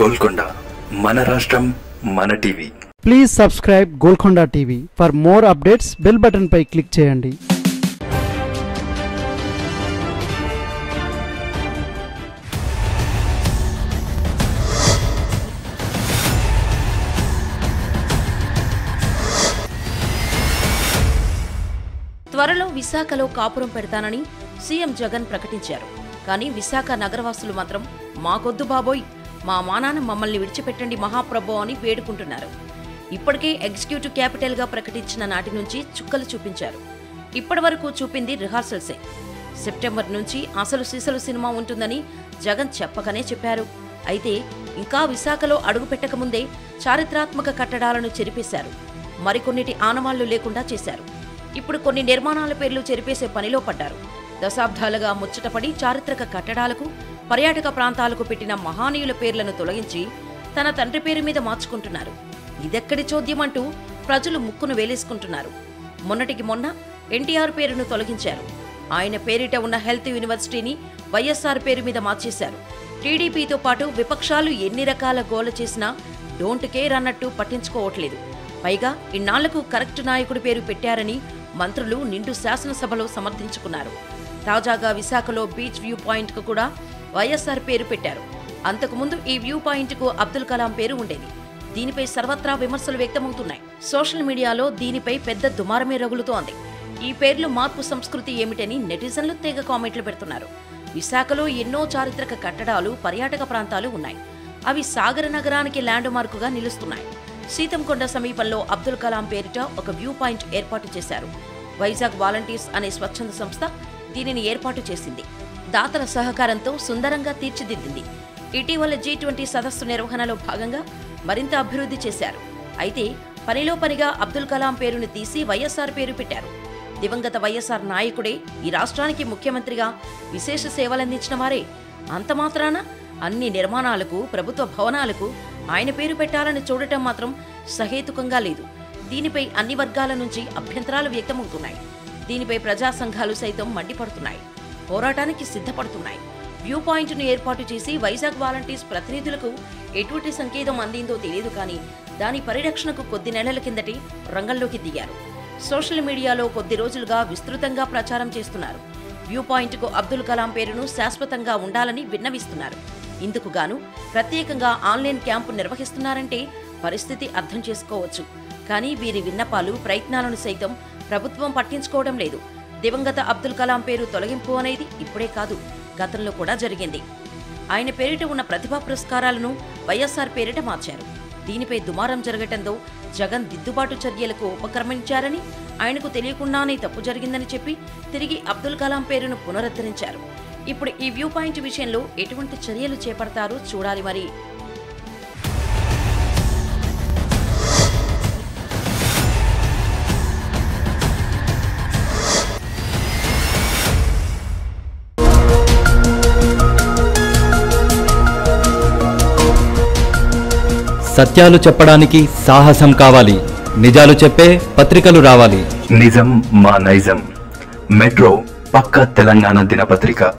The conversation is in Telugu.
గోల్కొండ మన రాష్ట్రం మన TV. Please subscribe Golconda TV for more updates bell button pi click చేయండి. త్వరలో విశాఖలో కాపురం పెడతానని సీఎం జగన్ ప్రకటించారు. కానీ విశాఖ నగరవాసులు మాత్రం మాకొద్దు బాబోయ్ మా మానాన్న మమ్మల్ని విడిచిపెట్టండి మహాప్రభు అని వేడుకుంటున్నారు. ఇప్పటికే ఎగ్జిక్యూటివ్ క్యాపిటల్గా ప్రకటించిన నాటి నుంచి చుక్కలు చూపించారు. ఇప్పటి వరకు చూపింది రిహార్సల్సే. సెప్టెంబర్ నుంచి అసలు సీసలు సినిమా ఉంటుందని జగన్ చెప్పకనే చెప్పారు. అయితే ఇంకా విశాఖలో అడుగు పెట్టకముందే చారిత్రాత్మక కట్టడాలను చెరిపేశారు. మరికొన్నిటి ఆనవాళ్ళు లేకుండా చేశారు. ఇప్పుడు కొన్ని నిర్మాణాల పేర్లు చెరిపేసే పనిలో పడ్డారు. దశాబ్దాలుగా ముచ్చటపడి చారిత్రక కట్టడాలకు పర్యాటక ప్రాంతాలకు పెట్టిన మహానీయుల పేర్లను తొలగించి తన తండ్రి పేరు మీద మార్చుకుంటున్నారు. ఇదెక్కడి చోద్యం అంటూ ప్రజలు ముక్కును వేలేసుకుంటున్నారు. మొన్నటికి మొన్న ఎన్టీఆర్ పేరును తొలగించారు. ఆయన పేరిట ఉన్న హెల్త్ యూనివర్సిటీని వైఎస్ఆర్ పేరు మీద మార్చేశారు. టీడీపీతో పాటు విపక్షాలు ఎన్ని రకాల గోల చేసినా డోంట్ కేర్ అన్నట్టు పట్టించుకోవట్లేదు. పైగా ఇన్నాళ్ళకు కరెక్ట్ నాయకుడి పేరు పెట్టారని మంత్రులు నిండు శాసనసభలో సమర్థించుకున్నారు. తాజాగా విశాఖలో బీచ్ వ్యూ పాయింట్కు కూడా వైఎస్ఆర్ పేరు పెట్టారు. అంతకుముందు ఈ వ్యూ పాయింట్కు అబ్దుల్ కలాం పేరు ఉండేది. దీనిపై సర్వత్రా విమర్శలు వ్యక్తమవుతున్నాయి. సోషల్ మీడియాలో దీనిపై పెద్ద దుమారమే రగులుతోంది. ఈ పేర్లు మార్పు సంస్కృతి ఏమిటని నెటిజన్లు తెగ కామెంట్లు పెడుతున్నారు. విశాఖలో ఎన్నో చారిత్రక కట్టడాలు పర్యాటక ప్రాంతాలు ఉన్నాయి. అవి సాగర నగరానికి ల్యాండ్ మార్కుగా నిలుస్తున్నాయి. సీతంకొండ సమీపంలో అబ్దుల్ కలాం పేరిట ఒక వ్యూ పాయింట్ ఏర్పాటు చేశారు. వైజాగ్ వాలంటీర్స్ అనే స్వచ్ఛంద సంస్థ దీనిని ఏర్పాటు చేసింది. దాతల సహకారంతో సుందరంగా తీర్చిదిద్దింది. ఇటీవల జీ ట్వంటీ సదస్సు నిర్వహణలో భాగంగా మరింత అభివృద్ధి చేశారు. అయితే పనిలో పనిగా అబ్దుల్ కలాం పేరును తీసి వైఎస్ఆర్ పేరు పెట్టారు. దివంగత వైఎస్ఆర్ నాయకుడే ఈ రాష్ట్రానికి ముఖ్యమంత్రిగా విశేష సేవలందించిన వారే. అంతమాత్రాన అన్ని నిర్మాణాలకు ప్రభుత్వ భవనాలకు ఆయన పేరు పెట్టాలని చూడటం మాత్రం సహేతుకంగా లేదు. దీనిపై అన్ని వర్గాల నుంచి అభ్యంతరాలు వ్యక్తమవుతున్నాయి. దీనిపై ప్రజా సంఘాలు సైతం మండిపడుతున్నాయి. పోరాటానికి సిద్ధపడుతున్నాయి. వ్యూ పాయింట్ను ఏర్పాటు చేసి వైజాగ్ వాలంటీర్స్ ప్రతినిధులకు ఎటువంటి సంకేతం అందిందో తెలియదు కానీ దాని పరిరక్షణకు కొద్ది నెలల కిందటి రంగంలోకి దిగారు. సోషల్ మీడియాలో కొద్ది రోజులుగా విస్తృతంగా ప్రచారం చేస్తున్నారు. వ్యూ పాయింట్కు అబ్దుల్ కలాం పేరును శాశ్వతంగా ఉండాలని విన్నవిస్తున్నారు. ఇందుకు గాను ప్రత్యేకంగా ఆన్లైన్ క్యాంపు నిర్వహిస్తున్నారంటే పరిస్థితి అర్థం చేసుకోవచ్చు. కానీ వీరి విన్నపాలు ప్రయత్నాలను సైతం ప్రభుత్వం పట్టించుకోవడం లేదు. దివంగత అబ్దుల్ కలాం పేరు తొలగింపు అనేది ఇప్పుడే కాదు గతంలో కూడా జరిగింది. ఆయన పేరిట ఉన్న ప్రతిభా పురస్కారాలను వైఎస్ఆర్ పేరిట మార్చారు. దీనిపై దుమారం జరగటంతో జగన్ దిద్దుబాటు చర్యలకు ఉపక్రమించారని ఆయనకు తెలియకుండానే తప్పు జరిగిందని చెప్పి తిరిగి అబ్దుల్ కలాం పేరును పునరుద్ధరించారు. ఇప్పుడు ఈ వ్యూ పాయింట్ విషయంలో ఎటువంటి చర్యలు చేపడతారో చూడాలి మరి. సత్యాలు చెప్పడానికి సాహసం కావాలి. నిజాలు చెప్పే పత్రికలు రావాలి. నిజం మా నైజం. మెట్రో పక్క తెలంగాణ దినపత్రిక.